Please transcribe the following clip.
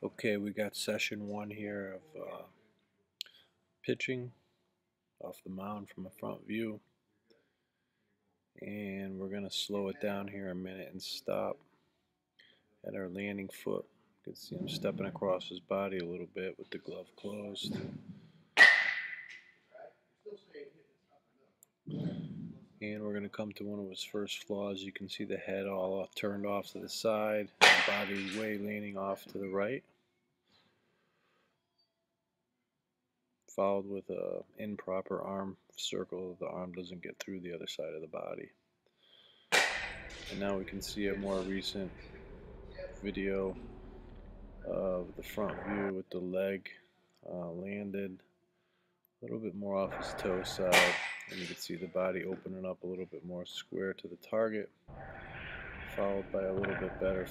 Okay, we got session one here of uh, pitching off the mound from a front view. And we're going to slow it down here a minute and stop at our landing foot. You can see him stepping across his body a little bit with the glove closed. And we're going to come to one of his first flaws. You can see the head all turned off to the side, body way leaning off to the right. Followed with a improper arm circle. The arm doesn't get through the other side of the body. And now we can see a more recent video of the front view with the leg uh, landed a little bit more off his toe side and you can see the body opening up a little bit more square to the target followed by a little bit better